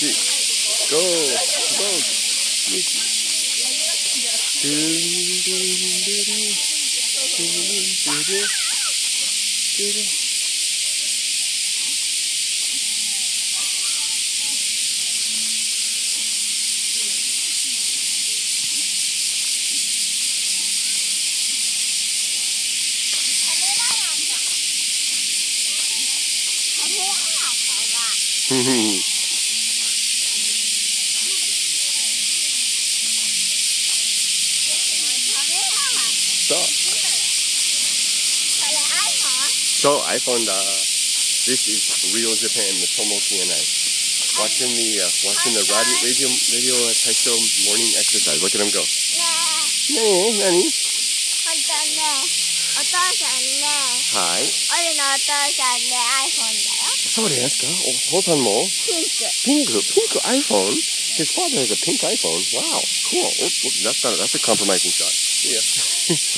go, go, yes. Mm-hmm. So, I found uh, this is Real Japan, the Tomoki and I watching the uh, watching the radio radio radio uh, Taisho morning exercise. Look at him go. Nani? Nani? Hi. 俺のお父さんね、iPhone だよ。そうですかお父さんもピンク。ピンク、ピンク iPhone? His father has a pink iPhone. Wow, cool. Oh, oh that's, not, that's a compromising shot. Yeah.